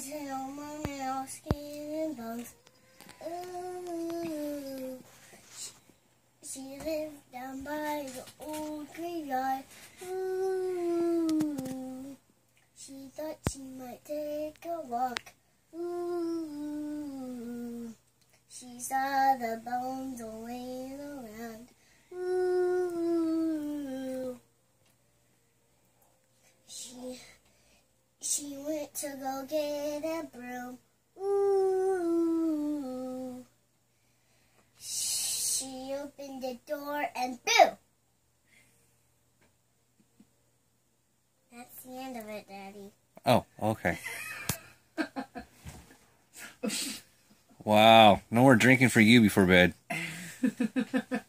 Wasn't my nail, skin and bones. Ooh. She, lived down by the old graveyard. Ooh. She thought she might take a walk. Ooh. She saw the bones all laying around. Ooh. She she went to go get a broom. Ooh. She opened the door and boo! That's the end of it, Daddy. Oh, okay. wow. No more drinking for you before bed.